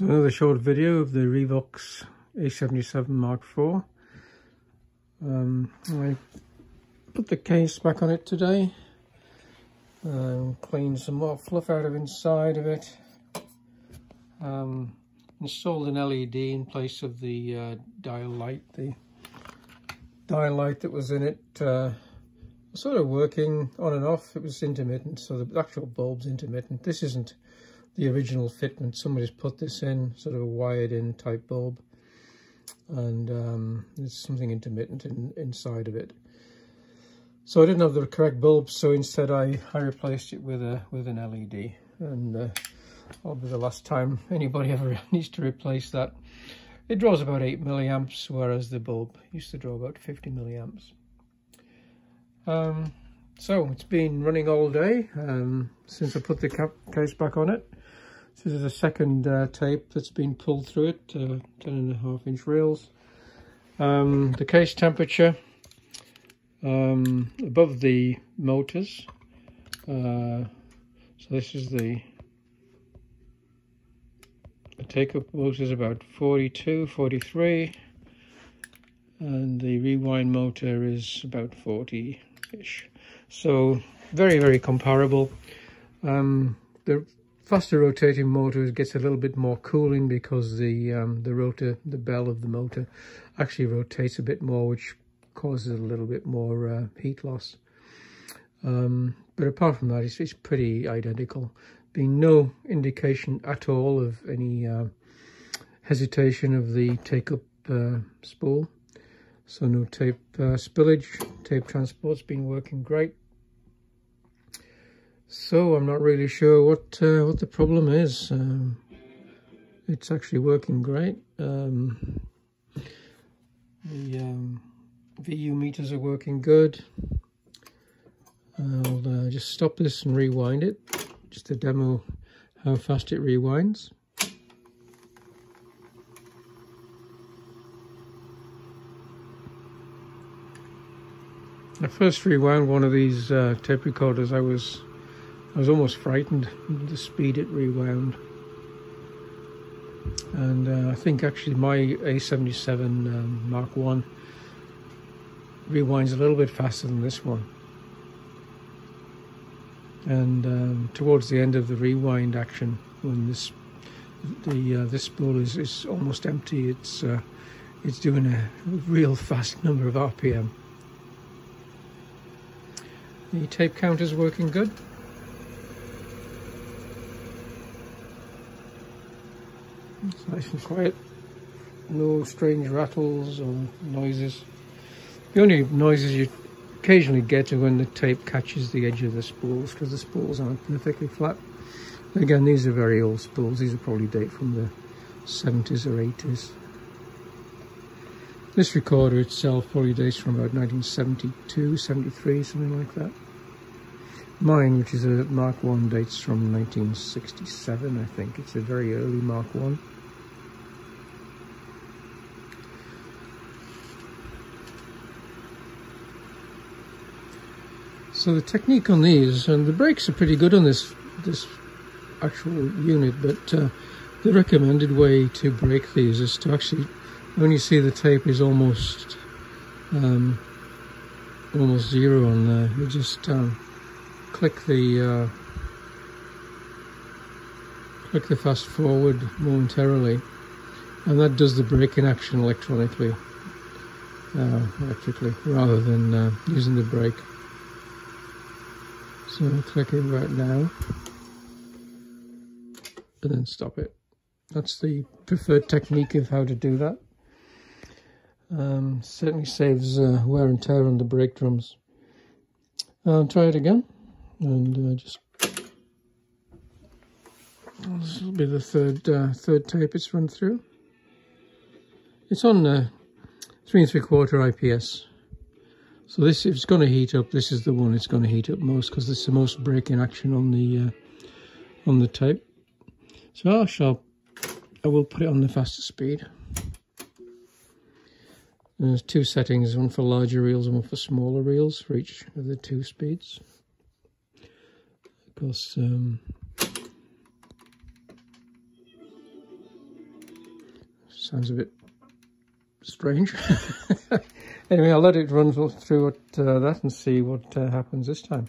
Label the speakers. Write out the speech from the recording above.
Speaker 1: Another short video of the Revox A77 Mark IV. Um, I put the case back on it today. Um, cleaned some more fluff out of inside of it. Um, installed an LED in place of the uh, dial light. The dial light that was in it uh, sort of working on and off. It was intermittent, so the actual bulb's intermittent. This isn't the original fitment. Somebody's put this in, sort of a wired in type bulb. And um, there's something intermittent in, inside of it. So I didn't have the correct bulb, so instead I, I replaced it with a with an LED. And uh, that'll be the last time anybody ever needs to replace that. It draws about 8 milliamps, whereas the bulb used to draw about 50 milliamps. Um, so it's been running all day um, since I put the case back on it. This is a second uh, tape that's been pulled through it, uh, 10 and a half inch reels. Um, the case temperature um, above the motors. Uh, so this is the, the take-up motor is about 42, 43 and the rewind motor is about 40-ish. So very, very comparable. Um, the faster rotating motor gets a little bit more cooling because the um, the rotor, the bell of the motor actually rotates a bit more, which causes a little bit more uh, heat loss. Um, but apart from that, it's, it's, pretty identical. Being no indication at all of any uh, hesitation of the take-up uh, spool. So no tape uh, spillage. Tape transport's been working great. So I'm not really sure what uh, what the problem is. Um, it's actually working great. Um, the um, VU meters are working good. I'll uh, just stop this and rewind it, just to demo how fast it rewinds. I first rewound one of these uh, tape recorders, I was I was almost frightened the speed it rewound. And uh, I think actually my A77 um, Mark 1 rewinds a little bit faster than this one. And um, towards the end of the rewind action, when this the uh, this spool is, is almost empty, it's uh, it's doing a real fast number of RPM. The tape counter is working good. It's nice and quiet. No strange rattles or noises. The only noises you occasionally get are when the tape catches the edge of the spools because the spools aren't perfectly flat. Again, these are very old spools. These are probably date from the 70s or 80s. This recorder itself probably dates from about 1972, 73, something like that. Mine, which is a Mark 1, dates from 1967, I think. It's a very early Mark 1. So the technique on these, and the brakes are pretty good on this this actual unit, but uh, the recommended way to brake these is to actually, when you see the tape is almost um, almost zero on there, you just um, click the uh, click the fast forward momentarily and that does the braking action electronically uh, electrically rather than uh, using the brake so I'm clicking right now. And then stop it. That's the preferred technique of how to do that. Um, certainly saves uh, wear and tear on the brake drums. I'll try it again. And uh, just this will be the third uh, third tape it's run through. It's on uh, three and three quarter IPS. So this, if it's going to heat up, this is the one it's going to heat up most because it's the most braking action on the uh, on the tape. So I shall, I will put it on the faster speed. And there's two settings, one for larger reels and one for smaller reels for each of the two speeds because um, sounds a bit strange. anyway, I'll let it run through uh, that and see what uh, happens this time.